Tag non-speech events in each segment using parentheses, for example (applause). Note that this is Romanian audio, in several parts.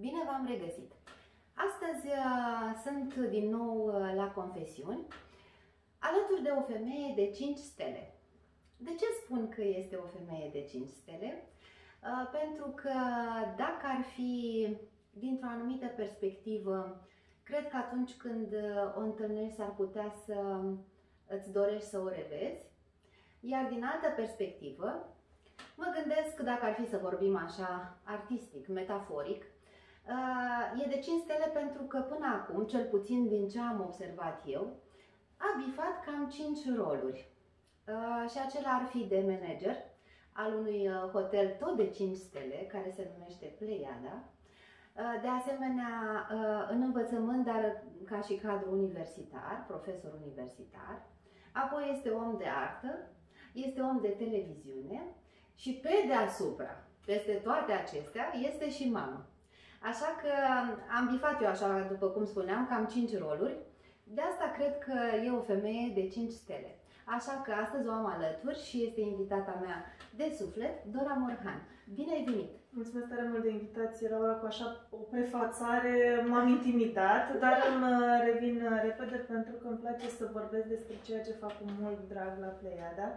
Bine v-am regăsit! Astăzi uh, sunt din nou uh, la confesiuni, alături de o femeie de 5 stele. De ce spun că este o femeie de 5 stele? Uh, pentru că dacă ar fi dintr-o anumită perspectivă, cred că atunci când o întâlnești s-ar putea să îți dorești să o revezi, iar din altă perspectivă, mă gândesc dacă ar fi să vorbim așa artistic, metaforic, uh, e de 5 stele pentru că până acum, cel puțin din ce am observat eu, a bifat cam 5 roluri. Uh, și acela ar fi de manager al unui uh, hotel tot de 5 stele, care se numește Pleiada, de asemenea, în învățământ, dar ca și cadru universitar, profesor universitar, apoi este om de artă, este om de televiziune și pe deasupra, peste toate acestea, este și mamă. Așa că am bifat eu așa, după cum spuneam, cam 5 roluri. De asta cred că e o femeie de 5 stele. Așa că astăzi o am alături și este invitata mea de suflet, Dora Morhan. Bine ai venit! Mulțumesc tare mult de invitație, Laura, cu așa o prefațare. M-am intimidat, dar îmi uh, revin uh, repede pentru că îmi place să vorbesc despre ceea ce fac cu mult drag la Pleiada.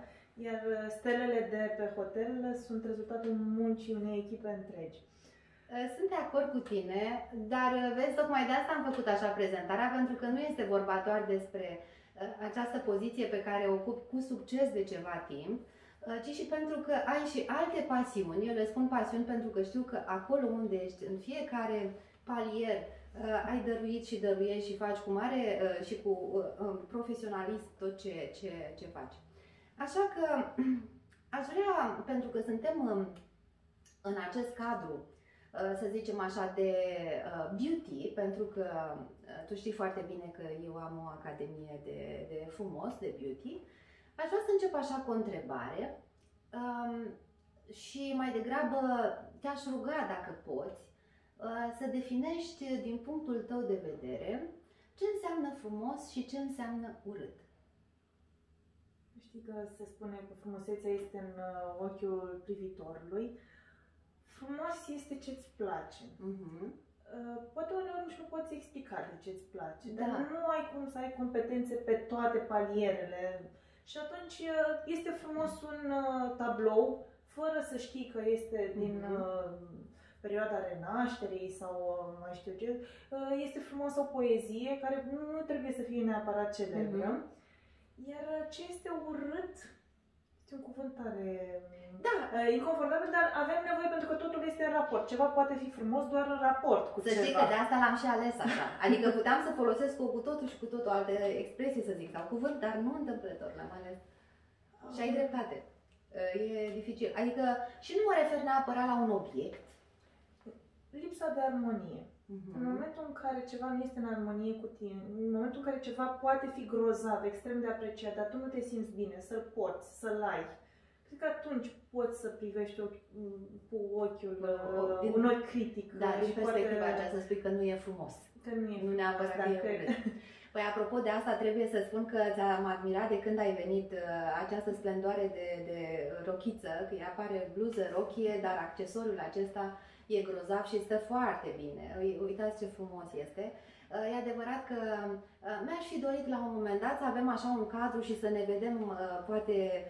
Iar uh, stelele de pe hotel sunt rezultatul muncii unei echipe întregi. Sunt de acord cu tine, dar vezi, tocmai de asta am făcut așa prezentarea, pentru că nu este vorba doar despre această poziție pe care o ocup cu succes de ceva timp, ci și pentru că ai și alte pasiuni. Eu le spun pasiuni pentru că știu că acolo unde ești, în fiecare palier, ai dăruit și dăruiești și faci cu mare și cu profesionalism tot ce, ce, ce faci. Așa că (clears throat) aș vrea, pentru că suntem în, în acest cadru, uh, să zicem așa, de uh, beauty, pentru că uh, tu știi foarte bine că eu am o academie de, de frumos, de beauty, aș vrea să încep așa cu o întrebare um, și mai degrabă te-aș ruga, dacă poți, să definești din punctul tău de vedere ce înseamnă frumos și ce înseamnă urât. Știi că se spune că frumusețea este în uh, ochiul privitorului. Frumos este ce-ți place. Uh-huh. Poate uneori nici nu poți explica de ce-ți place, da. dar nu ai cum să ai competențe pe toate palierele. Și atunci uh, este frumos un uh, tablou, fără să știi că este din uh-huh. perioada renașterii sau mai știu ce. Este frumos o poezie care nu trebuie să fie neapărat celebră. Uh-huh iar ce este urât, este un cuvânt tare da. Uh, inconfortabil, dar avem nevoie pentru că totul este în raport. Ceva poate fi frumos doar în raport cu să ceva. Să știi că de asta l-am și ales așa. Adică puteam să folosesc o cu totul și cu totul alte expresii, să zic, sau cuvânt, dar nu întâmplător l-am ales. Și ai dreptate. Uh, e dificil. Adică și nu mă refer neapărat la un obiect. Lipsa de armonie. Uh-huh. În momentul în care ceva nu este în armonie cu tine, în momentul în care ceva poate fi grozav, extrem de apreciat, dar tu nu te simți bine, să-l porți, să-l ai, cred că atunci poți să privești ochi, cu ochiul, uh, din, un ochi critic. Da, din perspectiva poate... aceea să spui că nu e frumos. Că nu e nu frumos, neapărat dacă... e Păi apropo de asta, trebuie să spun că ți-am admirat de când ai venit uh, această splendoare de, de rochiță, că îi apare bluză rochie, dar accesoriul acesta e grozav și stă foarte bine. Uitați ce frumos este. Uh, e adevărat că uh, mi-aș fi dorit la un moment dat să avem așa un cadru și să ne vedem uh, poate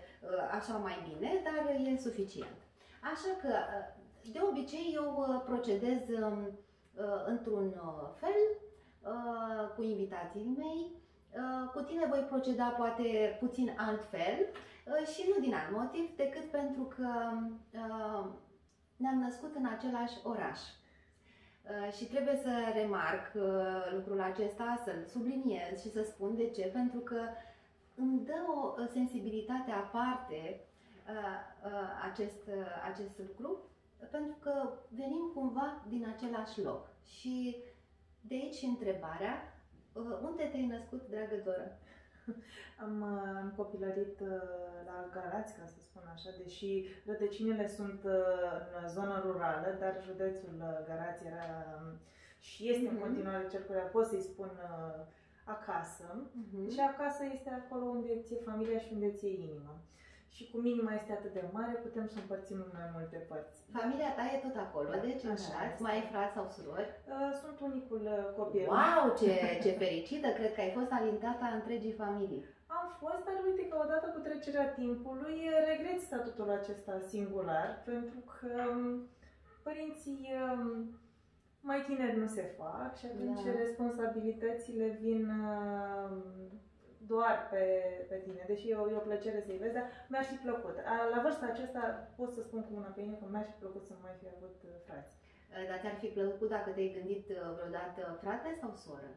așa mai bine, dar e suficient. Așa că, de obicei, eu procedez um, într-un fel cu invitații mei. Cu tine voi proceda poate puțin altfel și nu din alt motiv decât pentru că ne-am născut în același oraș. Uh, și trebuie să remarc uh, lucrul acesta, să-l subliniez și să spun de ce, pentru că îmi dă o sensibilitate aparte uh, acest, acest lucru, pentru că venim cumva din același loc. Și de aici întrebarea, unde te-ai născut, dragă Dora? (laughs) Am, uh, am copilărit uh, la Galați, ca să spun așa, deși rădăcinile sunt uh, în zonă rurală, dar județul Galați era um, și este mm-hmm. în mhm. continuare cel care pot să-i spun acasă. Mm-hmm. Și acasă este acolo unde ți-e familia și unde ți-e inima. Și cum inima este atât de mare, putem să împărțim în mai multe părți. Familia ta e tot acolo, da, deci în frați, mai ai frați sau surori? Uh, sunt unicul uh, copil. Wow, ce, (laughs) ce fericită! Cred că ai fost alintata întregii familii. Am fost, dar uite că odată cu trecerea timpului regret statutul acesta singular, pentru că um, părinții um, mai tineri nu se fac și atunci da. responsabilitățile vin um, doar pe, pe tine, deși e o, e o plăcere să-i vezi, dar mi-ar fi plăcut. La vârsta aceasta pot să spun cu una pe mine că mi-ar fi plăcut să mai fi avut uh, frați. Uh, dar ți-ar fi plăcut dacă te-ai gândit uh, vreodată frate sau soră?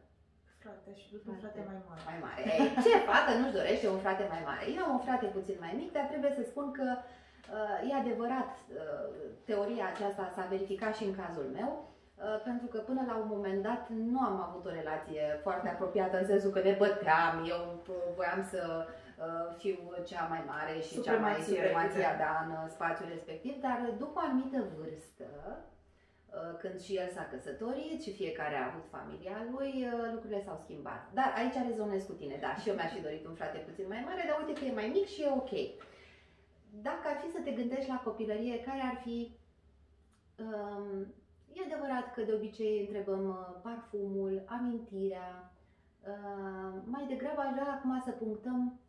Frate și după un frate mai mare. Mai mare. Ei, ce fată nu-și dorește un frate mai mare? Eu am un frate puțin mai mic, dar trebuie să spun că uh, e adevărat, uh, teoria aceasta s-a verificat și în cazul meu. Uh, pentru că până la un moment dat nu am avut o relație foarte apropiată în sensul că ne băteam, eu voiam să uh, fiu cea mai mare și cea mai supremația da, în spațiul respectiv, dar după o anumită vârstă, uh, când și el s-a căsătorit și fiecare a avut familia lui, lucrurile s-au schimbat. Dar aici rezonez cu tine, da, și eu mi-aș fi dorit un frate puțin mai mare, dar uite că e mai mic și e ok. Dacă ar fi să te gândești la copilărie, care ar fi um, E adevărat că de obicei întrebăm uh, parfumul, amintirea. Uh, mai degrabă aș vrea acum să punctăm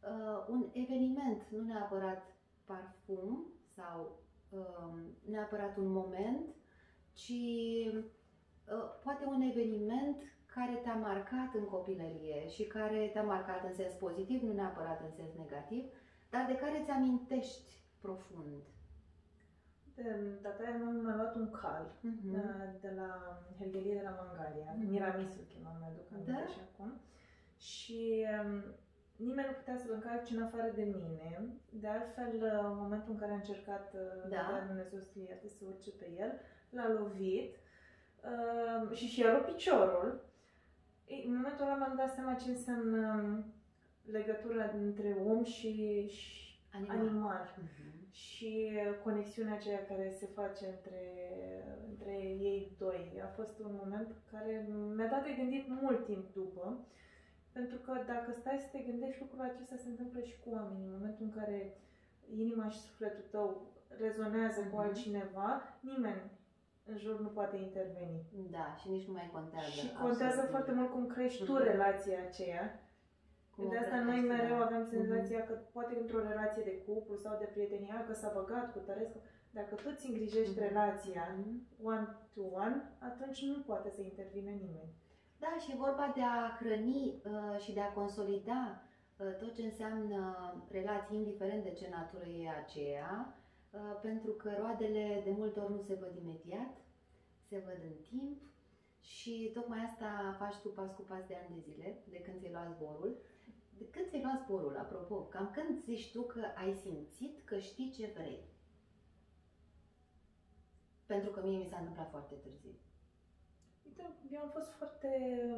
uh, un eveniment, nu neapărat parfum sau um, neapărat un moment, ci poate un eveniment care te-a marcat în copilărie și care te-a marcat în sens pozitiv, nu neapărat în sens negativ, dar de care ți amintești profund tata mi-a luat un cal uh-huh. de la Helgelie de la Mangalia, uh-huh. Miramisul chemam, mi-aduc aminte da? și acum. Și um, nimeni nu putea să-l încalce în afară de mine. De altfel, uh, în momentul în care a încercat uh, da. de Dumnezeu să ierte să urce pe el, l-a lovit uh, și și-a rupt piciorul. Ei, în momentul ăla mi-am dat seama ce înseamnă um, legătura între om și, și animal. animal. Uh-huh și conexiunea aceea care se face între, între ei doi. A fost un moment care mi-a dat de gândit mult timp după, pentru că dacă stai să te gândești, lucrul acesta se întâmplă și cu oamenii. În momentul în care inima și sufletul tău rezonează mm-hmm. cu mhm. altcineva, nimeni în jur nu poate interveni. Da, și nici nu mai contează. Și contează foarte mult cum crești tu mm-hmm. relația aceea de asta noi mereu avem senzația mm-hmm. că poate într-o relație de cuplu sau de prietenie, că s-a băgat cu Tărescu, dacă tu îți îngrijești mm-hmm. relația one-to-one, atunci nu poate să intervine nimeni. Da, și vorba de a hrăni uh, și de a consolida uh, tot ce înseamnă relații, indiferent de ce natură e aceea, uh, pentru că roadele de multe ori nu se văd imediat, se văd în timp și tocmai asta faci tu pas cu pas de ani de zile, de când ți-ai luat zborul. De când ți-ai luat zborul, apropo, cam când zici tu că ai simțit că știi ce vrei? Pentru că mie mi s-a întâmplat foarte târziu. Uite, eu am fost foarte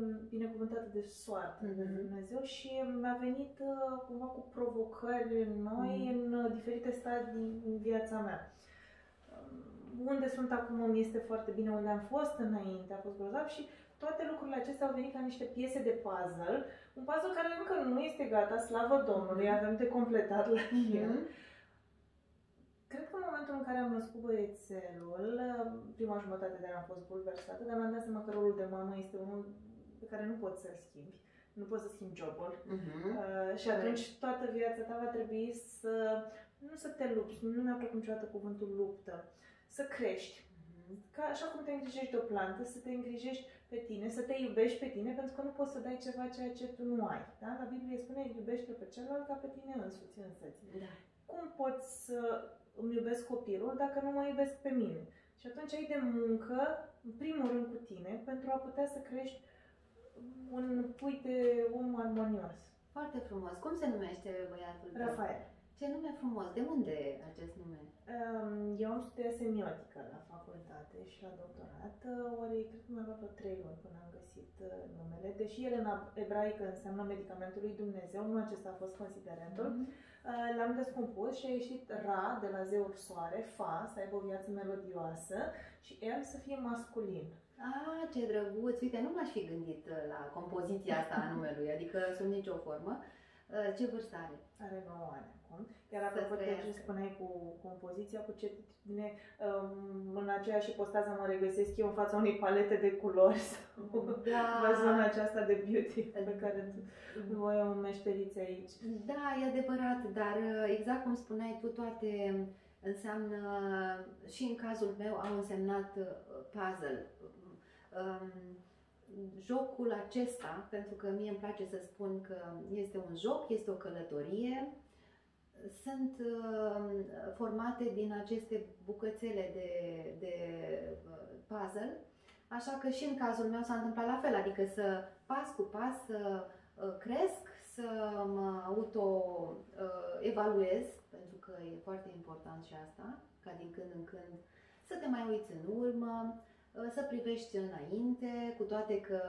um, binecuvântată de soartă mm-hmm. de mhm. Dumnezeu și mi-a venit uh, cumva cu provocări noi mm-hmm. în uh, diferite stadii în viața mea. Um, unde sunt acum îmi este foarte bine, unde am fost înainte a fost grozav și toate lucrurile acestea au venit ca niște piese de puzzle, un puzzle care încă nu este gata, slavă Domnului, mhm. avem de completat la mhm. el. Cred că în momentul în care am născut băiețelul, prima jumătate de an am fost bulversată, dar mi-am dat seama că rolul de mamă este unul pe care nu poți să-l schimbi. Nu poți să schimbi jobul. Uh-huh. Uh, și atunci toată viața ta va trebui să, nu să te lupți, nu mi-a plăcut niciodată cuvântul luptă, să crești. Uh-huh. Ca, așa cum te îngrijești de o plantă, să te îngrijești pe tine, să te iubești pe tine, pentru că nu poți să dai ceva ceea ce tu nu ai. Da? La Biblie spune, iubește pe celălalt ca pe tine însuți, însăți. Da. Cum poți să îmi iubesc copilul dacă nu mă iubesc pe mine? Și atunci ai de muncă, în primul rând cu tine, pentru a putea să crești un pui de om armonios. Foarte frumos. Cum se numește băiatul? Rafael. Ce nume frumos! De unde acest nume? Eu am studiat semiotică la facultate și la doctorat, ori cred că mi-a luat vreo trei luni până am găsit uh, numele, deși el în ebraică înseamnă medicamentul lui Dumnezeu, nu acesta a fost considerentul. Mm-hmm. L-am descompus și a ieșit Ra de la zeul soare, Fa, să aibă o viață melodioasă și El să fie masculin. Ah, ce drăguț! Uite, nu m-aș fi gândit uh, la compoziția asta a (laughs) numelui, adică sub nicio formă. Ce vârstă are? Are 9 ani acum. Iar apropo de ce spuneai cu compoziția, cu ce bine, um, în aceeași postază mă regăsesc eu în fața unei palete de culori (laughs) sau da. zona aceasta de beauty pe care voi o meșteriți aici. Da, e adevărat, dar uh, exact cum spuneai tu, toate înseamnă, și în cazul meu, au însemnat uh, puzzle. Um, jocul acesta, pentru că mie îmi place să spun că este un joc, este o călătorie, sunt uh, formate din aceste bucățele de, de uh, puzzle, așa că și în cazul meu s-a întâmplat la fel, adică să pas cu pas să uh, cresc, să mă auto-evaluez, pentru că e foarte important și asta, ca din când în când să te mai uiți în urmă, să privești înainte, cu toate că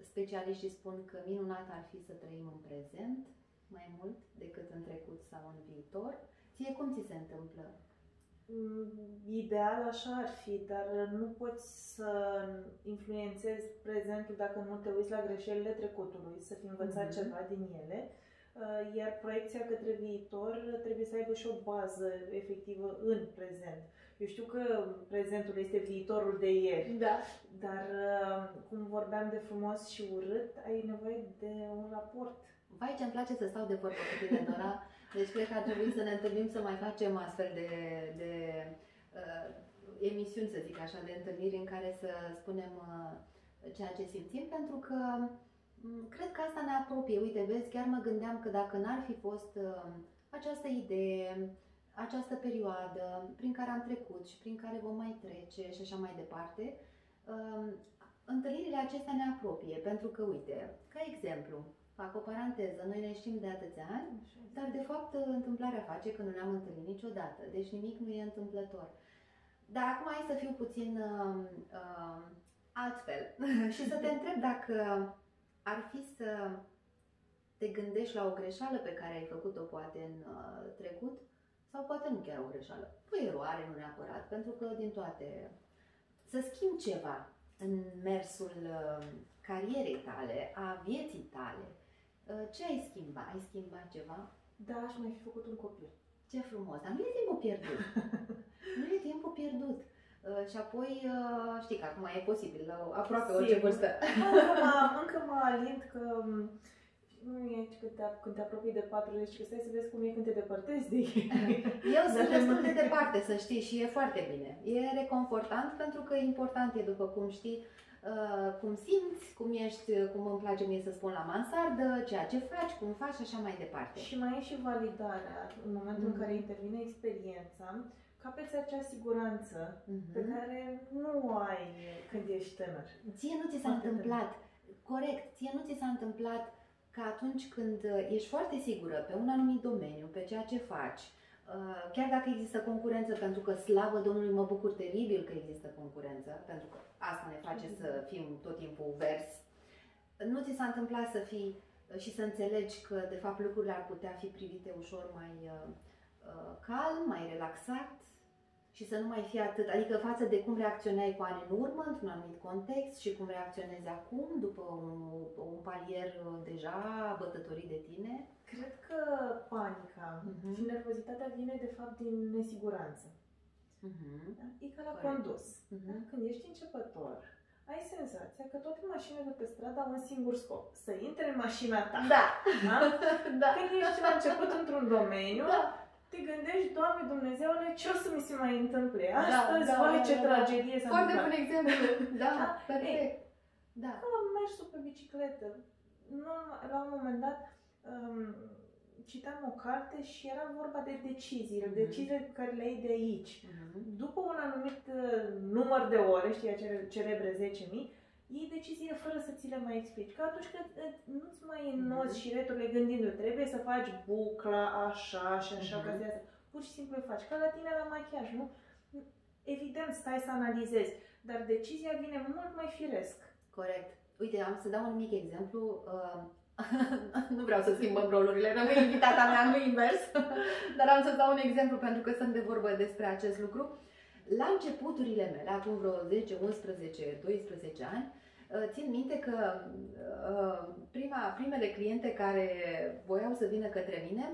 specialiștii spun că minunat ar fi să trăim în prezent, mai mult decât în trecut sau în viitor. Ție cum ți se întâmplă? Mm, ideal așa ar fi, dar nu poți să influențezi prezentul dacă nu te uiți la greșelile trecutului, să fi învățat mm-hmm. ceva din ele. Uh, iar proiecția către viitor trebuie să aibă și o bază efectivă în prezent. Eu știu că prezentul este viitorul de ieri, da. dar uh, cum vorbeam de frumos și urât, ai nevoie de un raport Vai ce-mi place să stau de vorbă cu tine, Dora. Deci cred că ar trebui să ne întâlnim să mai facem astfel de, de uh, emisiuni, să zic așa, de întâlniri în care să spunem uh, ceea ce simțim, pentru că um, cred că asta ne apropie. Uite, vezi, chiar mă gândeam că dacă n-ar fi fost uh, această idee, această perioadă prin care am trecut și prin care vom mai trece și așa mai departe, uh, întâlnirile acestea ne apropie, pentru că, uite, ca exemplu, Fac o paranteză, noi ne știm de atâția ani, dar de fapt întâmplarea face că nu ne-am întâlnit niciodată, deci nimic nu e întâmplător. Dar acum hai să fiu puțin uh, uh, altfel. (laughs) Și să te întreb dacă ar fi să te gândești la o greșeală pe care ai făcut-o poate în uh, trecut sau poate nu chiar o greșeală, o eroare, nu neapărat, pentru că din toate să schimbi ceva în mersul uh, carierei tale, a vieții tale, Uh, ce ai schimbat? Ai schimbat ceva? Da, aș mai fi făcut un copil. Ce frumos! Dar nu e timpul pierdut. (laughs) nu e timpul pierdut. Uh, și apoi, uh, știi că acum e posibil, la aproape Sigur. orice vârstă. (laughs) încă, mă, încă mă alint că um, nu e când te, când te apropii de 40, că stai să vezi cum e când te depărtezi de ei. (laughs) Eu sunt destul de departe, să știi, și e foarte bine. E reconfortant pentru că important e, după cum știi, Uh, cum simți, cum ești, cum îmi place mie să spun la mansardă, ceea ce faci, cum faci și așa mai departe. Și mai e și validarea în momentul mm-hmm. în mhm. care intervine experiența, capeți acea siguranță mm-hmm. pe care nu o ai când ești tânăr. Ție nu ți s-a întâmplat, tânăr. corect, ție nu ți s-a întâmplat că atunci când ești foarte sigură pe un anumit domeniu, pe ceea ce faci, uh, chiar dacă există concurență, pentru că slavă Domnului mă bucur teribil că există concurență, pentru că asta ne face să fim tot timpul vers. Nu ți s-a întâmplat să fii uh, și să înțelegi că de fapt lucrurile ar putea fi privite ușor mai uh, uh, calm, mai relaxat și să nu mai fie atât, adică față de cum reacționai cu ani în urmă, într-un anumit context și cum reacționezi acum, după un, un palier uh, deja bătătorit de tine? Cred că panica uh-huh. și nervozitatea vine de fapt din nesiguranță. Uh-huh. Da? E ca la Corect. condus. Uh-huh. Da? Când ești începător, ai senzația că toate mașinile de pe stradă au un singur scop. Să intre în mașina ta. Da. da? (laughs) da. Când ești la început într-un domeniu, da. Te gândești, Doamne Dumnezeule, ce o să mi se mai întâmple da, astăzi? Da, vai, da, ce da, tragedie da. Foarte bun exemplu. Da, da. (laughs) perfect. da. Ca mersul pe bicicletă. Nu, la un moment dat, um, citam o carte și era vorba de deciziile, mm-hmm. deciziile pe care le ai de aici. Mm-hmm. După un anumit uh, număr de ore, știi, acele celebre 10.000, iei deciziile fără să ți le mai explici. Că atunci când uh, nu-ți mai înnoți mm-hmm. și returile gândindu-te, trebuie să faci bucla așa și așa, mm-hmm. ca să Pur și simplu faci. Ca la tine la machiaj, nu? Evident, stai să analizezi, dar decizia vine mult mai firesc. Corect. Uite, am să dau un mic exemplu. Uh (laughs) nu vreau să schimbăm rolurile, rămâi invitata mea, nu invers, (laughs) dar am să dau un exemplu pentru că sunt de vorbă despre acest lucru. La începuturile mele, acum vreo 10, 11, 12 ani, țin minte că prima, primele cliente care voiau să vină către mine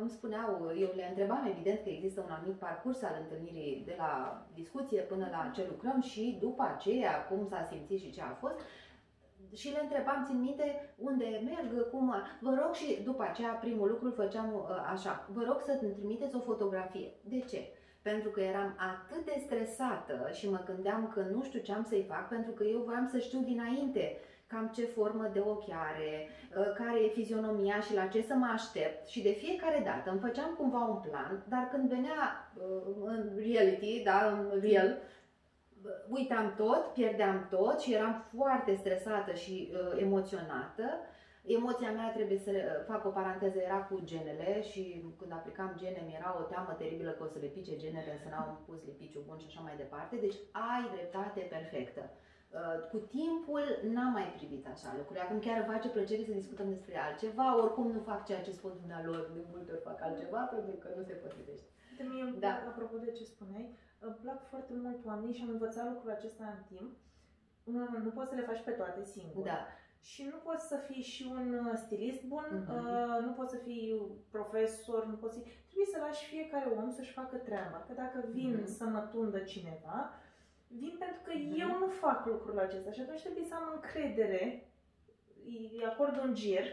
îmi spuneau, eu le întrebam evident că există un anumit parcurs al întâlnirii de la discuție până la ce lucrăm și după aceea cum s-a simțit și ce a fost și le întrebam, țin minte, unde merg, cum, vă rog și după aceea primul lucru făceam uh, așa, vă rog să-mi trimiteți o fotografie. De ce? Pentru că eram atât de stresată și mă gândeam că nu știu ce am să-i fac, pentru că eu voiam să știu dinainte cam ce formă de ochi are, uh, care e fizionomia și la ce să mă aștept. Și de fiecare dată îmi făceam cumva un plan, dar când venea uh, în reality, da, în real, uitam tot, pierdeam tot și eram foarte stresată și uh, emoționată. Emoția mea, trebuie să uh, fac o paranteză, era cu genele și când aplicam gene mi era o teamă teribilă că o să le pice genele, să n-au pus lipiciu bun și așa mai departe. Deci ai dreptate perfectă. Uh, cu timpul n-am mai privit așa lucruri. Acum chiar îmi face plăcere să discutăm despre altceva. Oricum nu fac ceea ce spun dumnealor, de multe ori fac altceva pentru că nu se potrivește. De mie, da. apropo de ce spuneai, îmi plac foarte mult oamenii și am învățat lucrul acesta în timp. Nu poți să le faci pe toate singur. Da. Și nu poți să fii și un uh, stilist bun, uh-huh. uh, nu poți să fii profesor, nu poți să... Trebuie să lași fiecare om să-și facă treaba. Că dacă vin uh-huh. să mă tundă cineva, vin pentru că uh-huh. eu nu fac lucrul acesta și atunci trebuie să am încredere, îi acord un gir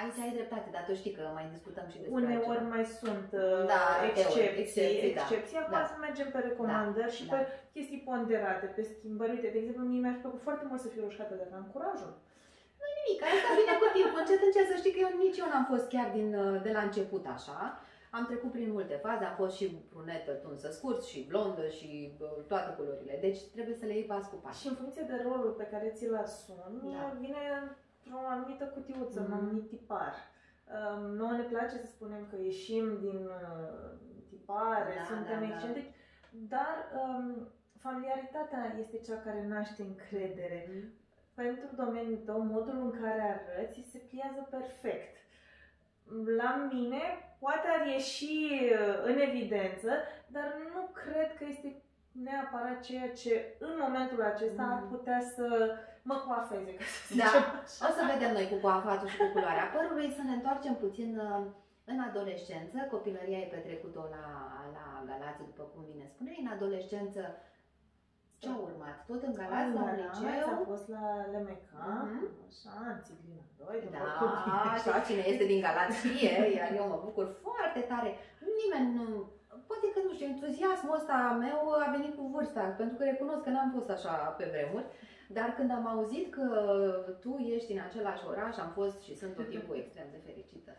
Aici ai dreptate, dar tu știi că mai discutăm și despre Uneori acela. mai sunt uh, da, excepții, excepții, da. excepții. Acum da. să mergem pe recomandări da. și da. pe chestii ponderate, pe schimbări. Uite, de exemplu, mie mi-aș plăcut foarte mult să fiu rușată, dar am curajul. Nu nimic, asta vine cu timpul. Încet, încet, să știi că eu nici eu n-am fost chiar din, uh, de la început așa. Am trecut prin multe faze, am fost și brunetă, tunsă scurt, și blondă, și uh, toate culorile. Deci trebuie să le iei pas cu pas. Și în funcție de rolul pe care ți-l asumi, da. vine într-o anumită cutiuță, mm-hmm. un anumit tipar. Um, nouă ne place să spunem că ieșim din uh, tipare, da, suntem da, excentrici, da. dar um, familiaritatea este cea care naște încredere. Mm. Pentru domeniul tău, modul în care arăți se pliază perfect. La mine poate ar ieși uh, în evidență, dar nu cred că este neapărat ceea ce în momentul acesta mm. ar putea să mă coafeze, ca să Da, o să vedem noi cu coafatul și cu culoarea părului, să ne întoarcem puțin uh, în adolescență. Copilăria e petrecut-o la, la Galați, după cum bine spune. În adolescență ce a urmat? Tot în Galați, la un liceu? A fost la LMK, uh-huh. așa, în Țiglina 2. Da, așa, cine este din Galați știe, iar eu mă bucur foarte tare. Nimeni nu, poate că nu știu, entuziasmul ăsta meu a venit cu vârsta, pentru că recunosc că n-am fost așa pe vremuri. Dar când am auzit că tu ești în același oraș, am fost și sunt tot timpul extrem de fericită.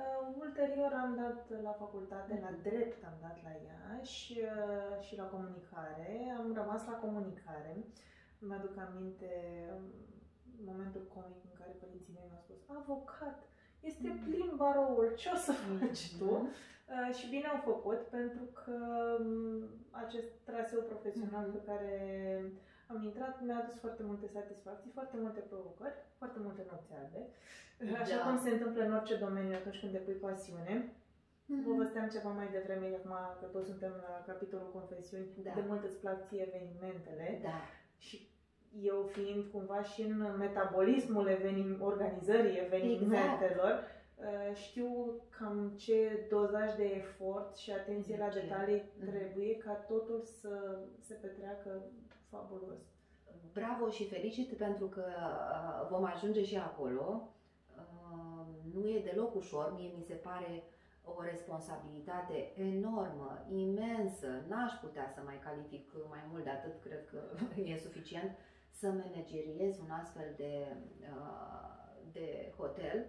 Uh, ulterior am dat la facultate, la mhm. drept am dat la Iași uh, și la comunicare. Am rămas la comunicare. Mă-aduc aminte um, momentul comic în care părinții mei mi-au spus avocat, este mhm. plin baroul, ce o să faci tu? Uh, și bine au făcut pentru că um, acest traseu profesional mhm. pe care am intrat, mi-a adus foarte multe satisfacții, foarte multe provocări, foarte multe nopți albe. Da. Așa cum se întâmplă în orice domeniu atunci când depui pasiune. Mm-hmm. Vă văsteam ceva mai devreme, acum că toți suntem la capitolul confesiuni, da. de mult îți plac ție evenimentele. Da. Și eu fiind cumva și în metabolismul evenim- organizării evenimentelor, exact. Uh, știu cam ce dozaj de efort și atenție la detalii mm-hmm. trebuie ca totul să se petreacă fabulos. Bravo și fericit pentru că uh, vom ajunge și acolo. Uh, nu e deloc ușor, mie mi se pare o responsabilitate enormă, imensă. N-aș putea să mai calific mai mult de atât, cred că (laughs) e suficient să manageriez un astfel de, uh, de hotel.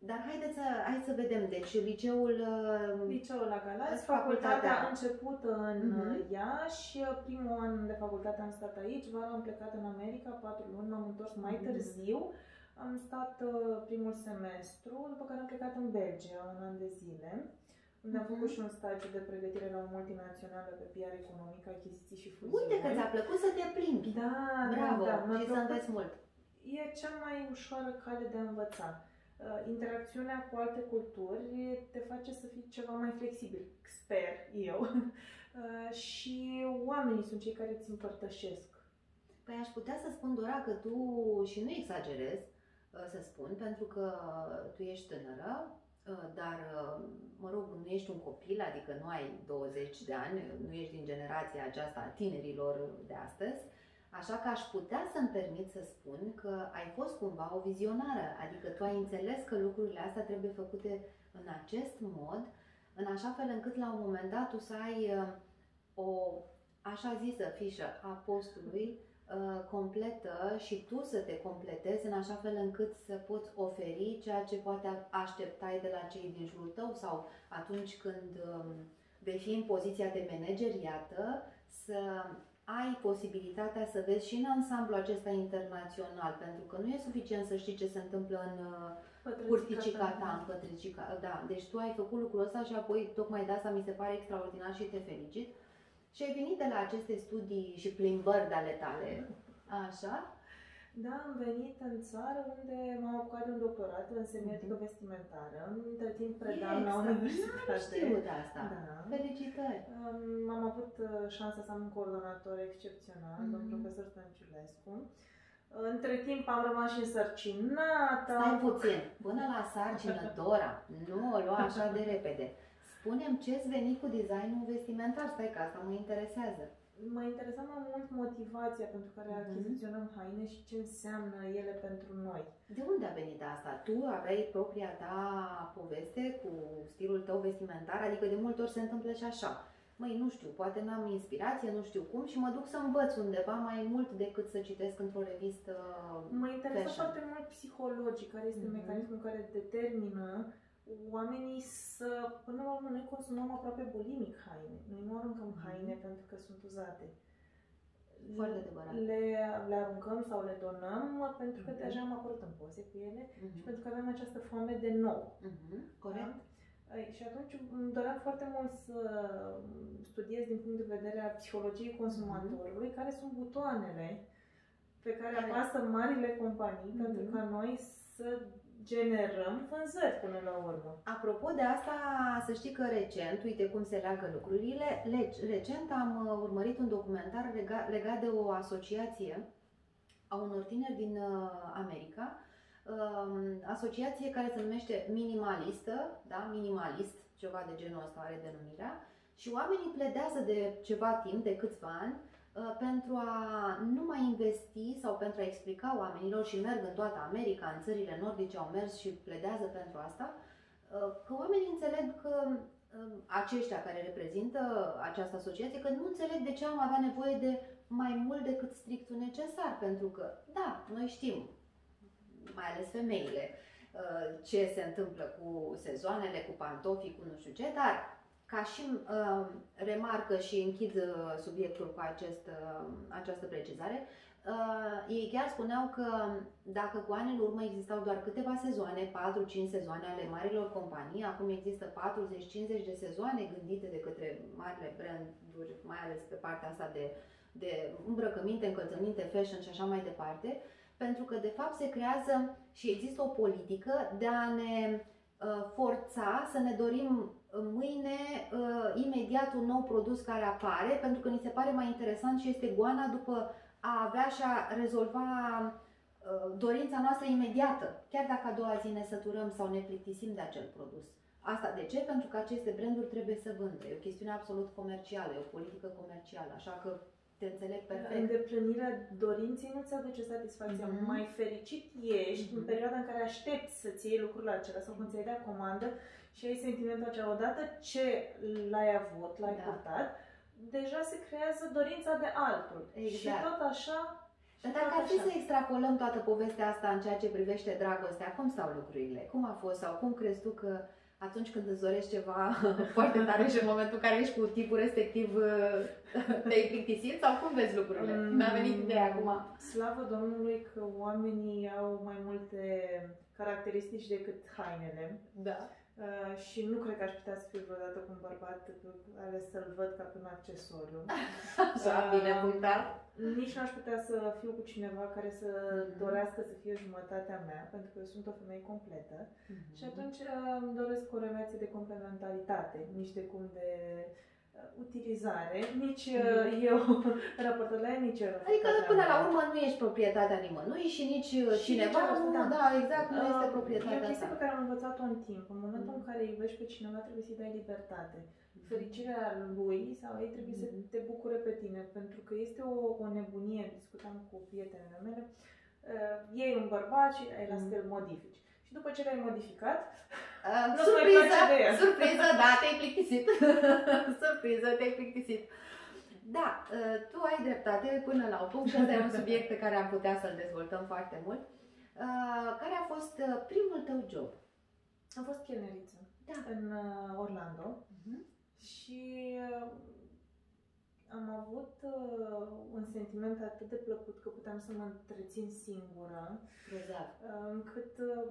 Um, dar haideți să, hai să vedem. Deci liceul... Uh, liceul la Galați, facultatea a început în uh-huh. Iași, primul an de facultate am stat aici, vara am plecat în America, patru luni, m-am întors mai uh-huh. târziu. Am stat uh, primul semestru, după care am plecat în Belgia un an de zile, unde am făcut și un stagiu de pregătire la o multinațională pe PR economic, achiziții și fuziuni. Uite că ți-a plăcut să te plimbi! Da, Bravo! Da, da. și să înveți mult! E cea mai ușoară cale de a învăța Uh, interacțiunea cu alte culturi te face să fii ceva mai flexibil, sper eu. (laughs) Uh, și oamenii sunt cei care îți împărtășesc Păi aș putea să spun, Dora, că tu, și nu exagerez, uh, să spun, pentru că tu ești tânără, uh, dar, uh, mă rog, nu ești un copil, adică nu ai 20 de ani, nu ești din generația aceasta a tinerilor de astăzi, așa că aș putea să-mi permit să spun că ai fost cumva o vizionară, adică tu ai înțeles că lucrurile astea trebuie făcute în acest mod, în așa fel încât la un moment dat tu să ai o așa zisă fișă a postului uh, completă și tu să te completezi în așa fel încât să poți oferi ceea ce poate așteptai de la cei din jurul tău sau atunci când um, vei fi în poziția de manager, iată, să ai posibilitatea să vezi și în ansamblu acesta internațional, pentru că nu e suficient să știi ce se întâmplă în uh, curticica ta, în pătricica, da. Deci tu ai făcut lucrul ăsta și apoi tocmai de asta mi se pare extraordinar și te felicit și ai venit de la aceste studii și plimbări de ale tale, așa? Da, am venit în țară unde m-am apucat de un doctorat în semiotică mm-hmm. vestimentară. Între timp predam la universitate. Nu știu de asta. Da. Felicitări! Um, am avut uh, șansa să am un coordonator excepțional, mm-hmm. domnul profesor Stănciulescu. Între timp am rămas și însărcinată. Stai puțin, până la sarcină, Dora, nu o lua așa de repede. Spunem ce-ți venit cu designul vestimentar, stai că asta mă interesează. Mă interesa mai mult motivația pentru care uh-huh. achiziționăm haine și ce înseamnă ele pentru noi. De unde a venit asta? Tu aveai propria ta poveste cu stilul tău vestimentar? Adică de multe ori se întâmplă și așa. Măi, nu știu, poate n-am inspirație, nu știu cum și mă duc să învăț undeva mai mult decât să citesc într-o revistă Mă interesează foarte mult psihologic, care este uh-huh. mecanismul care determină oamenii să, până la urmă, noi consumăm aproape bulimic haine. Noi nu aruncăm mhm. haine mm. pentru că sunt uzate. Foarte adevărat. Le, le aruncăm sau le donăm pentru că mm-hmm. deja am apărut în poze cu ele mm-hmm. și pentru că avem această foame de nou. Mm-hmm. Corect. Da? Și atunci îmi doream foarte mult să studiez din punct de vedere a psihologiei consumatorului, mm-hmm. care sunt butoanele pe care apasă marile companii mm-hmm. pentru ca noi să generăm vânzări până la urmă. Apropo de asta, să știi că recent, uite cum se leagă lucrurile, recent am uh, urmărit un documentar legat de o asociație a unor tineri din uh, America, um, asociație care se numește Minimalistă, da? Minimalist, ceva de genul ăsta are denumirea, și oamenii pledează de ceva timp, de câțiva ani, Uh, pentru a nu mai investi sau pentru a explica oamenilor și merg în toată America, în țările nordice au mers și pledează pentru asta, uh, că oamenii înțeleg că uh, aceștia care reprezintă această asociație, că nu înțeleg de ce am avea nevoie de mai mult decât strictul necesar, pentru că, da, noi știm, mai ales femeile, ce se întâmplă cu sezoanele, cu pantofii, cu nu știu ce, dar ca și uh, remarcă și închid uh, subiectul cu acest, uh, această precizare, uh, ei chiar spuneau că dacă cu ani în urmă existau doar câteva sezoane, 4-5 sezoane ale marilor companii, acum există 40-50 de sezoane gândite de către marile branduri, mai ales pe partea asta de, de îmbrăcăminte, încălțăminte, fashion și așa mai departe, pentru că de fapt se creează și există o politică de a ne uh, forța să ne dorim mâine uh, imediat un nou produs care apare, pentru că ni se pare mai interesant și este goana după a avea și a rezolva uh, dorința noastră imediată, chiar dacă a doua zi ne săturăm sau ne plictisim de acel produs. Asta de ce? Pentru că aceste branduri trebuie să vândă. E o chestiune absolut comercială, e o politică comercială, așa că te înțeleg perfect. Îndeplinirea dorinței nu ți aduce satisfacția. Mm-hmm. Mai fericit ești mm-hmm. în perioada în care aștepți să-ți iei lucrurile acelea sau când ți-ai dat comandă și ai sentimentul acela. Odată ce l-ai avut, l-ai da. purtat, deja se creează dorința de altul. Exact. Și tot așa dar dacă ar fi să extrapolăm toată povestea asta în ceea ce privește dragostea, cum stau lucrurile? Cum a fost sau cum crezi tu că atunci când îți dorești ceva (laughs) foarte tare și în momentul în care ești cu tipul respectiv (laughs) te-ai plictisit sau cum vezi lucrurile? Mm, Mi-a venit ideea acum. Slavă Domnului că oamenii au mai multe caracteristici decât hainele. Da. Uh, și nu cred că aș putea să fiu vreodată cu un bărbat care să-l văd ca pe un accesoriu. Așa, (laughs) uh, bine punctat. Nici nu aș putea să fiu cu cineva care să mm-hmm. dorească să fie jumătatea mea, pentru că eu sunt o femeie completă. Mm-hmm. Și atunci uh, îmi doresc o relație de complementaritate, nici de cum de utilizare, nici mm. eu raportat la ea, nici eu Adică până la urmă nu ești proprietatea nimănui și nici și cineva nu, da. da, exact, nu este proprietatea E o chestie ta. pe care am învățat-o în timp. În momentul mm. în care iubești pe cineva trebuie să-i dai libertate. Mm. Fericirea lui sau ei trebuie mm. să te bucure pe tine, pentru că este o, o nebunie, discutam cu prietenele mele, uh, iei un bărbat și ai las mm. că îl modifici. Și după ce l-ai modificat, uh, nu surpriză, surpriză, da, te-ai plictisit. (laughs) surpriză, te-ai plictisit. Da, uh, tu ai dreptate până la un punct și asta e un subiect pe care am putea să-l dezvoltăm foarte mult. Uh, care a fost uh, primul tău job? Am fost chelneriță da. în Orlando uh-huh. și am avut uh, un sentiment atât de plăcut că puteam să mă întrețin singură. Exact. Uh, încât uh,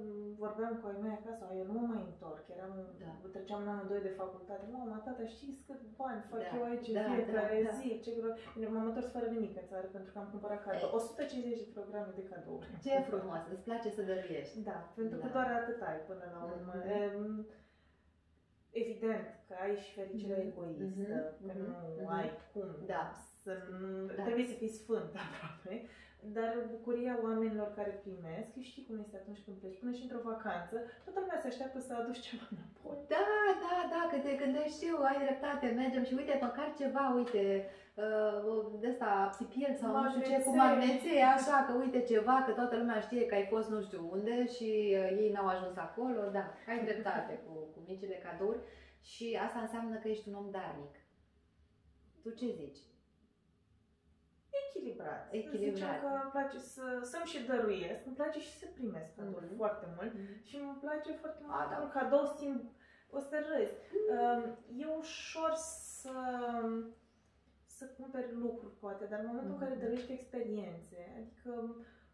vorbeam cu ai mei acasă, eu nu mă mai întorc, eram, da. treceam în anul 2 de facultate, mama, tata, știți cât bani fac da. eu aici da, fiecare da, zi, da. ce Bine, m-am întors fără nimic în țară pentru că am cumpărat cadou, 150 de programe de cadouri. Ce frumos, îți place să dăruiești. Da, pentru da. că doar atât ai până la urmă. Mm-hmm. Evident că ai și fericirea mm-hmm. egoistă, mm-hmm. că nu mm-hmm. ai cum da. să nu... Da. Trebuie să fii sfânt (laughs) aproape, dar bucuria oamenilor care primesc, știi cum este atunci când pleci, până și într-o vacanță, toată lumea se așteaptă să aduci ceva înapoi. Da, da, da, că te gândești, știu, ai dreptate, mergem și uite, măcar ceva, uite, uh, de asta psipiel sau nu știu ce, cu magneție, așa, că uite ceva, că toată lumea știe că ai fost nu știu unde și uh, ei n-au ajuns acolo, da, ai dreptate cu, cu micile cadouri și asta înseamnă că ești un om darnic. Tu ce zici? Echilibrat. Echilibrat. Zicem că îmi place să, să-mi și dăruiesc, îmi place și să primesc cadouri mm-hmm. foarte mult mm-hmm. și îmi place foarte mult A, da. un cadou simt, o să râzi. Mm-hmm. E ușor să să cumperi lucruri, poate, dar în momentul mm-hmm. în care mhm. dăruiești experiențe, adică,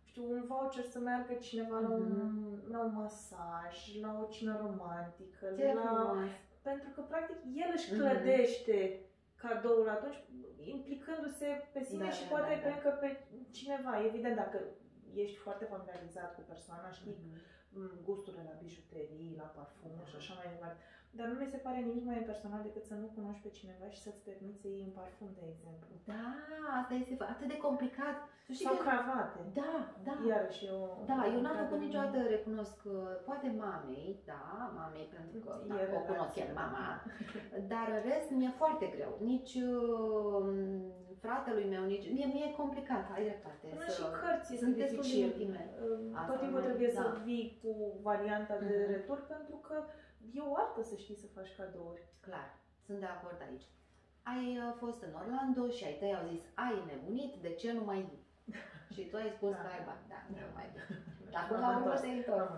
știu, un voucher să meargă cineva mm-hmm. la, un, mhm. la un masaj, la o cină romantică, Ce la... Frumos. Pentru că, practic, el își mhm. clădește mm-hmm. cadoul atunci, implicându-se pe sine da, și da, poate da, da. încă pe cineva. Evident, dacă ești foarte familiarizat cu persoana, știi mm-hmm. gusturile la bijuterii, la parfumuri și așa mai departe. Dar nu mi se pare nimic mai personal decât să nu cunoști pe cineva și să-ți permiți să iei un parfum, de exemplu. Da, asta este atât de complicat. Sau că... cravate. Da, da. Iarăși eu... Da, eu n-am făcut niciodată, recunosc, poate mamei, da, mamei, pentru că da, o cunosc chiar mama, dar în rest mi-e foarte greu. Nici uh, fratelui meu, nici... Mie, mie e complicat, ai dreptate. Până să... și cărți este dificil. Tot timpul trebuie da. să vii cu varianta de mm-hmm. retur pentru că e o artă să știi să faci cadouri. Clar, sunt de acord aici. Ai uh, fost în Orlando și ai tăi au zis, ai nebunit, de ce nu mai vii? (laughs) și tu ai spus da. că ai bani, da, nu da. mai vii. (laughs) Dar până la urmă te-ai întors.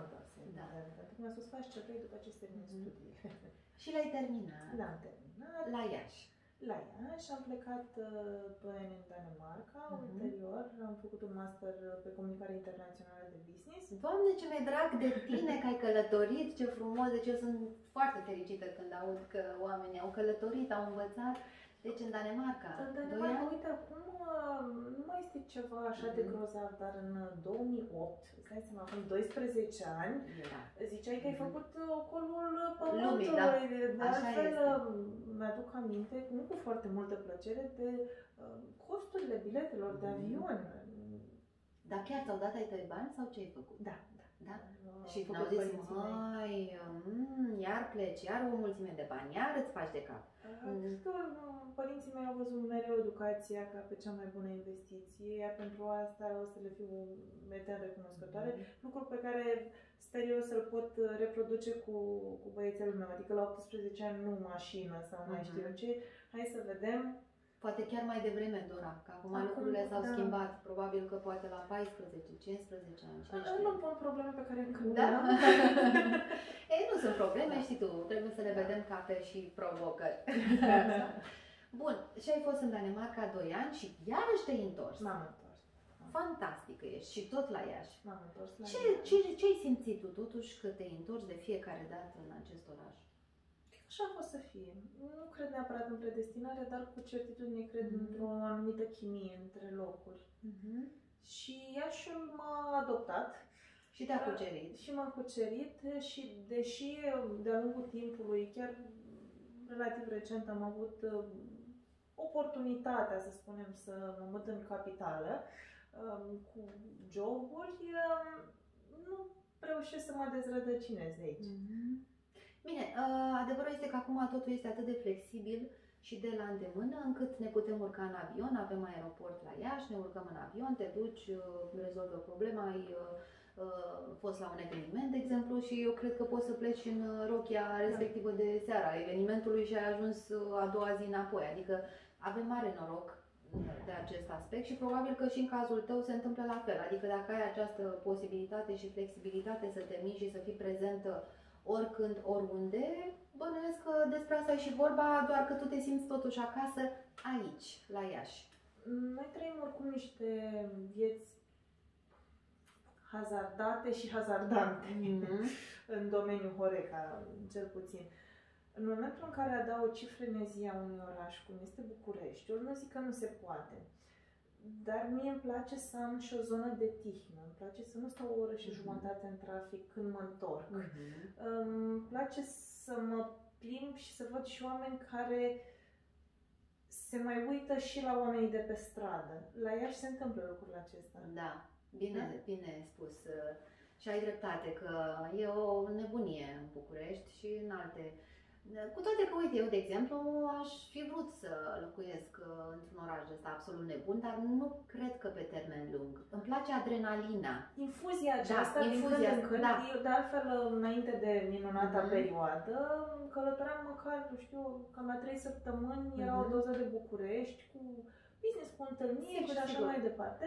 Da. Pentru că mi-a spus, faci ce vrei după ce se termini mm-hmm. studiile. și l-ai terminat. L-am terminat. La Iași la Iași, am plecat uh, doi ani în Danemarca, uh-huh. ulterior am făcut un master pe comunicare internațională de business. Doamne, ce mi-e drag de tine că ai călătorit, ce frumos, deci eu sunt foarte fericită când aud că oamenii au călătorit, au învățat. Deci în Danemarca. În Danemarca, uite, acum uh, nu mai este ceva așa de mhm. grozav, dar în 2008, îți dai seama, acum 12 ani, da. ziceai că ai mhm. făcut ocolul pământului. Lumii, da. De altfel, uh, mi-aduc aminte, nu cu foarte multă plăcere, de uh, costurile biletelor de mhm. avion. Dar chiar ți-au dat ai tăi bani sau ce ai făcut? Da, da? Și n-au zis, mai, mm, iar pleci, iar o mulțime de bani, iar îți faci de cap. Cred că părinții mei au văzut mereu educația ca pe cea mai bună investiție, iar pentru asta o să le fiu etern recunoscătoare, mm-hmm. lucru pe care sper eu să-l pot reproduce cu, cu băiețelul meu, adică la 18 ani nu mașină sau mai mm-hmm. știu eu ce, hai să vedem Poate chiar mai devreme, Dora, că acum, acum lucrurile s-au da. schimbat. Probabil că poate la 14, 15 ani. Nu pun probleme pe care încă da? (laughs) Ei, nu sunt probleme, știi tu, trebuie să le vedem ca pe și provocări. (laughs) Bun, și ai fost în Danemarca 2 ani și iarăși te-ai întors. M-am întors. Fantastică ești și tot la Iași. M-am întors la ce, ce, ce ai simțit tu totuși că te-ai întors de fiecare dată în acest oraș? Așa a fost să fie. Nu cred neapărat în predestinare, dar cu certitudine cred mm-hmm. într-o anumită chimie între locuri. Mm-hmm. Și Iașiul m-a adoptat. Și te-a cucerit. Și m-a cucerit și deși de-a lungul timpului chiar relativ recent am avut uh, oportunitatea, să spunem, să mă mut în capitală um, cu joburi, um, nu reușesc să mă dezrădăcinez de aici. Mm-hmm. Bine, uh, adevărul este că acum totul este atât de flexibil și de la îndemână încât ne putem urca în avion, avem aeroport la Iași, ne urcăm în avion, te duci, uh, rezolvi o problemă, ai fost la un eveniment, de exemplu, și eu cred că poți să pleci în rochia respectivă de seara evenimentului și ai ajuns a doua zi înapoi. Adică avem mare noroc de acest aspect și probabil că și în cazul tău se întâmplă la fel. Adică dacă ai această posibilitate și flexibilitate să te miști și să fii prezentă oricând, oriunde, bănuiesc că despre asta e și vorba, doar că tu te simți totuși acasă aici, la Iași. Noi trăim oricum niște vieți hazardate și hazardante mm-hmm. (laughs) în domeniul Horeca, cel puțin. În momentul în care adau o cifrenezie a unui oraș, cum este București, eu nu zic că nu se poate. Dar mie îmi place să am și o zonă de tihnă. Îmi place să nu stau o oră și mm-hmm. jumătate în trafic când mă întorc. Mm-hmm. Îmi place să mă plimb și să văd și oameni care se mai uită și la oamenii de pe stradă. La ea se întâmplă lucrul acesta. Da, bine, da? bine spus. Și ai dreptate că e o nebunie în București și în alte cu toate că, uite, eu, de exemplu, aș fi vrut să locuiesc uh, într-un oraș ăsta absolut nebun, dar nu cred că pe termen lung. Îmi place adrenalina. Infuzia da, aceasta, da, infuzia, din când în când, da. eu, de altfel, înainte de minunata mm-hmm. perioadă, călătoream măcar, nu știu, cam la trei săptămâni, mm-hmm. era o mhm. doză de București, cu business, cu întâlniri și așa mai departe.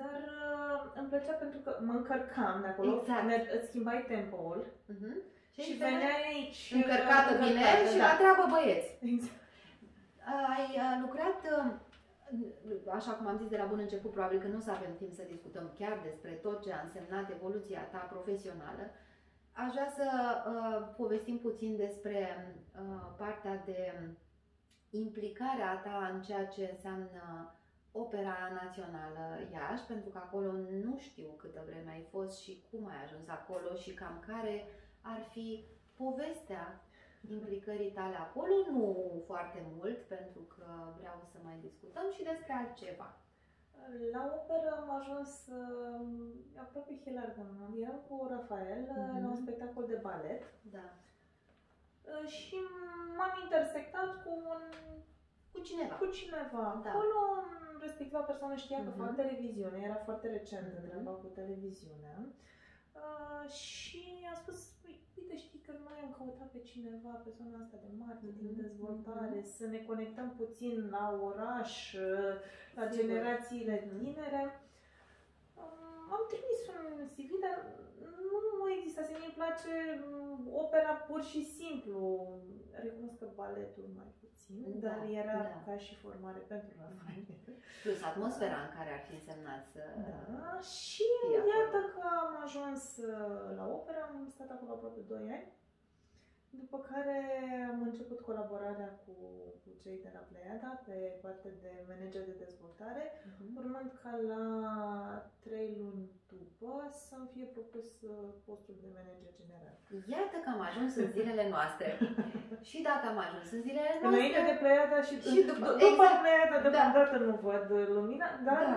Dar uh, îmi plăcea pentru că mă încărcam de acolo, exact. îți schimbai tempoul. Mm-hmm și veneai aici încărcată bine și da. la treabă băieți. Exact. Ai lucrat, așa cum am zis de la bun început, probabil că nu o să avem timp să discutăm chiar despre tot ce a însemnat evoluția ta profesională. Aș vrea să uh, povestim puțin despre uh, partea de implicarea ta în ceea ce înseamnă Opera Națională Iași, pentru că acolo nu știu câtă vreme ai fost și cum ai ajuns acolo și cam care ar fi povestea implicării tale acolo, nu foarte mult, pentru că vreau să mai discutăm și despre altceva. La operă am ajuns uh, aproape hilar de Eram cu Rafael mm-hmm. la un spectacol de balet. Da. Uh, și m-am intersectat cu un... Cu cineva. Cu cineva. Da. Acolo respectiva persoană știa mm-hmm. că fac televiziune, era foarte recent mm-hmm. treaba cu televiziunea. Uh, și a spus, uite, știi că noi am căutat pe cineva, pe zona asta de marketing, mm-hmm. dezvoltare, mm-hmm. să ne conectăm puțin la oraș, la Sigur. generațiile mm-hmm. tinere. Um, am trimis un CV, dar nu există. Mie îmi place mm, opera pur și simplu. Recunosc că baletul mai puțin, da, dar era da. ca și formare pentru Rafael. Plus atmosfera în care ar fi însemnat să Da, și iată că am ajuns uh, la opera, am stat acolo aproape 2 ani. După care am început colaborarea cu, cu cei de la Pleiada pe partea de manager de dezvoltare, uh-huh. urmând ca la 3 luni după să-mi fie propus uh, postul de manager general. Iată că am ajuns în zilele noastre. (laughs) și dacă am ajuns în zilele noastre... Înainte de Pleiada și, și după, după exact. Pleiada, deocamdată da. nu văd lumina, dar... Da.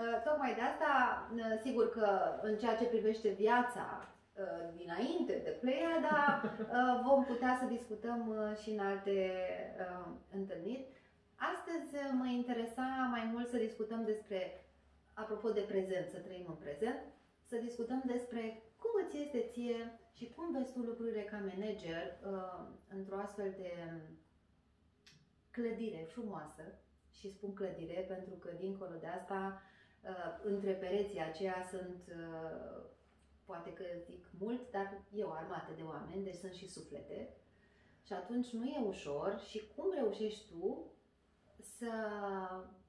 Uh, tocmai de asta, uh, sigur că în ceea ce privește viața Uh, dinainte de Pleiada, uh, vom putea să discutăm uh, și în alte întâlniri. Astăzi mă interesa mai mult să discutăm despre, apropo de prezent, să trăim în prezent, să discutăm despre cum îți este ție și cum vezi tu lucrurile ca manager într-o astfel de clădire frumoasă și spun clădire pentru că dincolo de asta între pereții aceia sunt poate că zic mult, dar e o armată de oameni, deci sunt și suflete. Și atunci nu e ușor și cum reușești tu să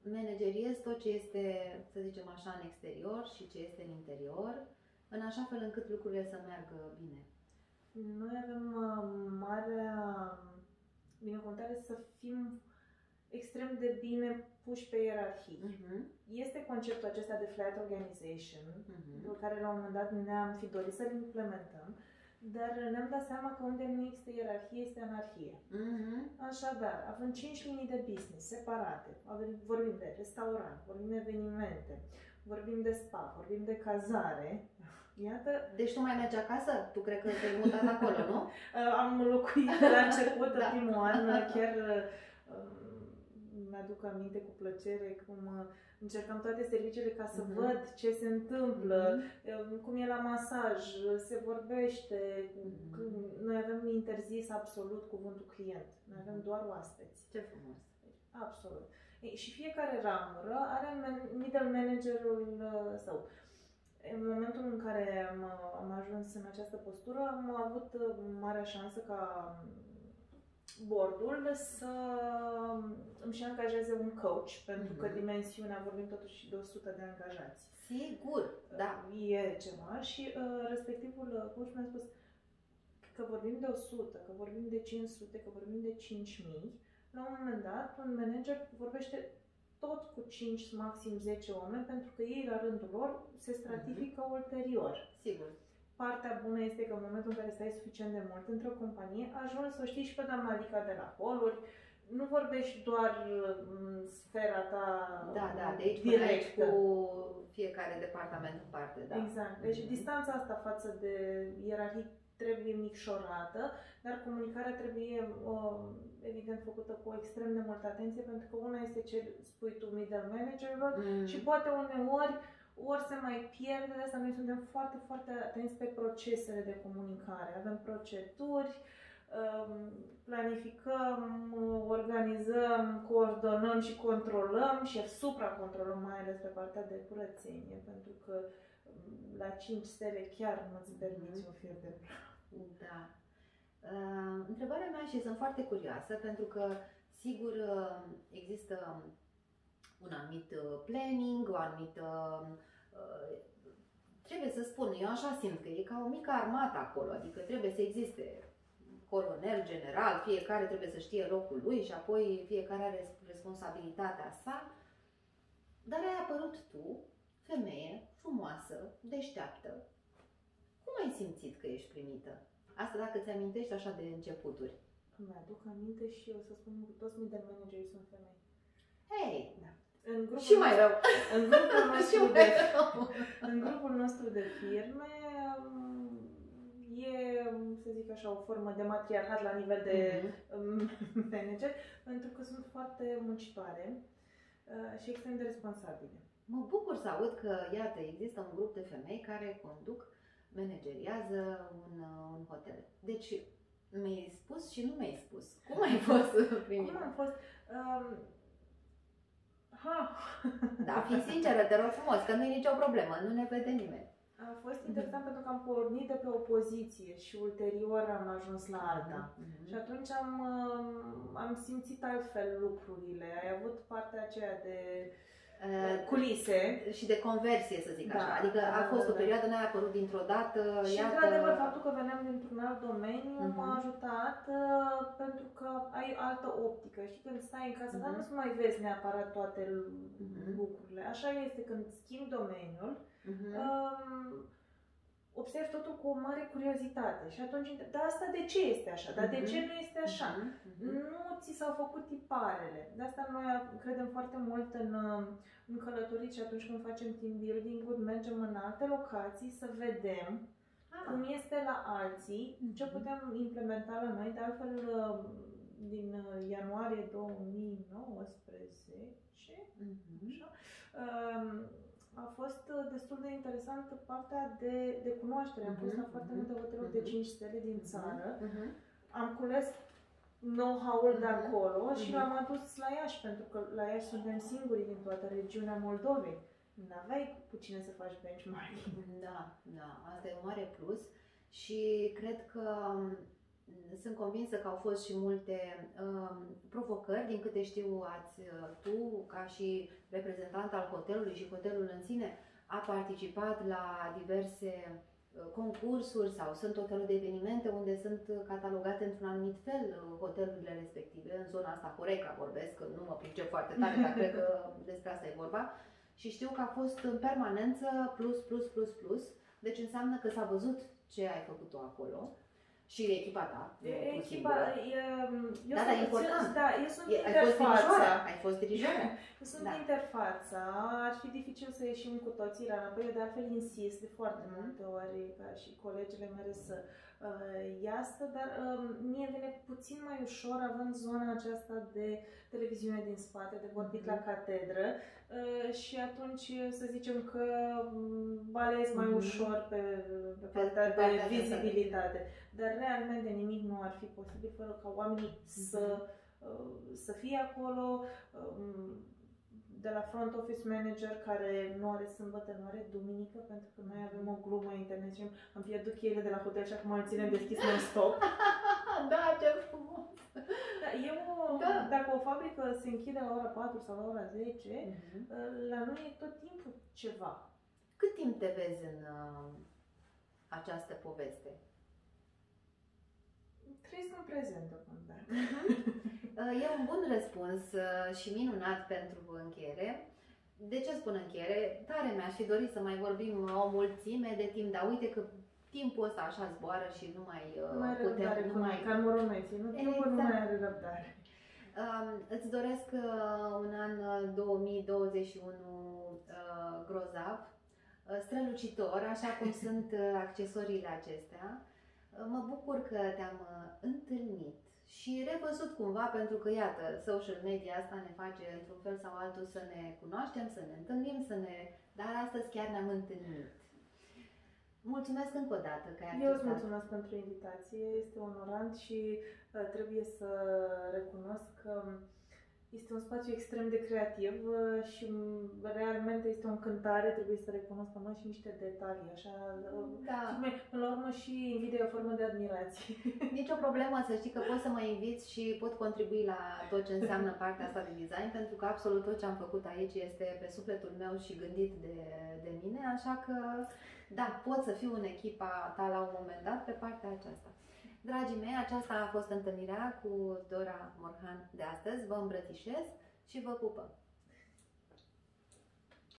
manageriezi tot ce este, să zicem așa, în exterior și ce este în interior, în așa fel încât lucrurile să meargă bine. Noi avem uh, marea binecuvântare să fim extrem de bine puși pe ierarhii. Uh-huh. Este conceptul acesta de flat organization, uh-huh. pe care la un moment dat ne-am fi dorit să-l implementăm, dar ne-am dat seama că unde nu există ierarhie este anarhie. Mm-hmm. Așadar, avem cinci linii de business separate. Vorbim de restaurant, vorbim de evenimente, vorbim de spa, vorbim de cazare. Iată. Deci tu mai mergi acasă? Tu cred că te-ai mutat acolo, nu? (laughs) Am locuit la început, (laughs) da. primul an, chiar um, mi-aduc aminte cu plăcere cum uh, încercam toate serviciile ca să uh-huh. văd ce se întâmplă, uh-huh. cum e la masaj, se vorbește. Uh-huh. Noi avem interzis absolut cuvântul client. Noi avem doar oaspeți. Ce frumos! Absolut. Și fiecare ramură are middle managerul uh, său. În momentul în care am, am ajuns în această postură, am avut uh, marea șansă ca bordul să îmi și angajeze un coach, pentru că mhm. dimensiunea, vorbim totuși de 100 de angajați. Sigur, da. E ceva și uh, respectivul coach mi-a spus că vorbim de 100, că vorbim de 500, că vorbim de 5000. La un moment dat, un manager vorbește tot cu 5, maxim 10 oameni, pentru că ei, la rândul lor, se stratifică mm-hmm. ulterior. Sigur. Partea bună este că în momentul în care stai suficient de mult într-o companie, ajungi să știi și pe doamna Lica de la holuri, nu vorbești doar în sfera ta da, da, de aici directă. cu fiecare departament în parte. Da. Exact. Deci mm-hmm. distanța asta față de ierarhie trebuie micșorată, dar comunicarea trebuie uh, evident făcută cu extrem de multă atenție, pentru că una este ce spui tu middle managerilor mm. și poate uneori ori se mai pierde, de asta noi suntem foarte, foarte atenți pe procesele de comunicare. Avem proceduri, um, planificăm, organizăm, coordonăm și controlăm și supracontrolăm mai ales pe partea de curățenie, pentru că um, la 5 stele chiar nu-ți permiți un fir de Da. Uh, întrebarea mea și sunt foarte curioasă pentru că sigur uh, există un anumit uh, planning, o anumită uh, trebuie să spun, eu așa simt că e ca o mică armată acolo, adică trebuie să existe colonel, general, fiecare trebuie să știe locul lui și apoi fiecare are responsabilitatea sa. Dar ai apărut tu, femeie, frumoasă, deșteaptă. Cum ai simțit că ești primită? Asta dacă ți amintești așa de începuturi. Mi-aduc aminte și eu să spun că toți middle managerii sunt femei. Hei! Da. În grupul și mai (laughs) rău. În grupul nostru, de, în grupul nostru de firme e, să zic așa, o formă de matriarhat la nivel de mm-hmm. (laughs) manager, pentru că sunt foarte muncitoare uh, și extrem de responsabile. Mă bucur să aud că, iată, există un grup de femei care conduc manageriază un, uh, un hotel. Deci, mi-ai spus și nu mi-ai spus. Cum ai (laughs) fost primită? Cum am fost? Um, ha. Da, fii sinceră, te rog frumos, că nu e nicio problemă, nu ne vede nimeni. A fost interesant pentru că am pornit de pe o poziție și ulterior am ajuns la alta. Mm-hmm. Și atunci am, um, am simțit altfel lucrurile. Ai avut partea aceea de Uh, culise și de conversie, să zic da, așa. Adică da, a fost da, o perioadă, n-a apărut dintr-o dată. Și iată... într-adevăr, faptul că veneam dintr-un alt domeniu uh-huh. m-a ajutat uh, pentru că ai altă optică. Și când stai în casă, uh-huh. dar nu mai vezi neapărat toate uh-huh. lucrurile. Așa este când schimbi domeniul. Uh-huh. Um, observ totul cu o mare curiozitate și atunci, dar asta de ce este așa? Dar de ce nu este așa? Uh-huh. Nu ți s-au făcut tiparele. De asta noi credem foarte mult în, în călătorii și atunci când facem team building-uri, mergem în alte locații să vedem ah. cum este la alții, uh-huh. ce putem implementa la noi. De altfel, din ianuarie 2019, uh-huh. așa, a fost uh, destul de interesantă partea de, de cunoaștere. Am fost la foarte mhm, multe hoteluri de 5 mhm. stele din mhm. țară. Am cules know-how-ul de acolo și l-am adus la Iași, pentru că la Iași suntem singurii din toată regiunea Moldovei. Nu aveai cu cine să faci benchmarking. Da, da, asta e un mare plus și cred că sunt convinsă că au fost și multe uh, provocări, din câte știu ați uh, tu, ca și reprezentant al hotelului și hotelul în sine, a participat la diverse uh, concursuri sau sunt tot felul de evenimente unde sunt catalogate într-un anumit fel uh, hotelurile respective, în zona asta Horeca vorbesc, că nu mă pricep foarte tare, dar cred că (laughs) despre asta e vorba. Și știu că a fost în permanență plus, plus, plus, plus, deci înseamnă că s-a văzut ce ai făcut tu acolo și echipa ta. Echipa, e, eu da, sunt, da, important. Da, eu sunt e, ai fost dirijoare, ai fost dirijoare. Eu sunt da. interfața, ar fi dificil să ieșim cu toții la înapoi, de altfel insist de foarte mm-hmm. multe ori, ca și colegele mele să uh, iasă, dar uh, mie vine puțin mai ușor având zona aceasta de televiziune din spate, de vorbit mm-hmm. la mhm. catedră uh, și atunci să zicem că balez mai mm-hmm. ușor pe, pe partea de, de vizibilitate. Dar realmente nimic nu ar fi posibil fără ca oamenii mm-hmm. să, uh, să fie acolo, um, de la front office manager care nu are sâmbătă, nu are duminică, pentru că noi avem o glumă internet și am pierdut cheile de la hotel și acum îl ținem deschis non-stop. (laughs) da, ce frumos! Da, eu, da. dacă o fabrică se închide la ora 4 sau la ora 10, uh-huh. Mhm. la noi e tot timpul ceva. Cât timp te vezi în uh, această poveste? Trăiesc în prezent deocamdată. Uh-huh. E un bun răspuns uh, și minunat pentru încheiere. De ce spun încheiere? Tare mi-aș fi dorit să mai vorbim o mulțime de timp, dar uite că timpul ăsta așa zboară și nu mai, uh, nu mai putem... Răbdare, nu mai... Ca moroneții, nu? Timpul exact. nu mai are răbdare. Um, îți doresc uh, un an 2021 uh, grozav, uh, strălucitor, așa cum sunt uh, accesoriile acestea. Uh, mă bucur că te-am uh, întâlnit și revăzut cumva, pentru că, iată, social media asta ne face într-un fel sau altul să ne cunoaștem, să ne întâlnim, să ne... Dar astăzi chiar ne-am întâlnit. Mulțumesc încă o dată că ai acceptat. Eu îți mulțumesc pentru invitație, este onorant și uh, trebuie să recunosc că uh, este un spațiu extrem de creativ uh, și mm, realmente este o încântare, trebuie să recunosc că mai și niște detalii, așa, uh, da. și până la urmă și invidia e o formă de admirație. (laughs) Nici o problemă, să știi că poți să mă inviți și pot contribui la tot ce înseamnă partea asta de design, pentru că absolut tot ce am făcut aici este pe sufletul meu și gândit de, de mine, așa că da, pot să fiu în echipa ta la un moment dat pe partea aceasta. Dragii mei, aceasta a fost întâlnirea cu Dora Morhan de astăzi. Vă îmbrățișez și vă pupă!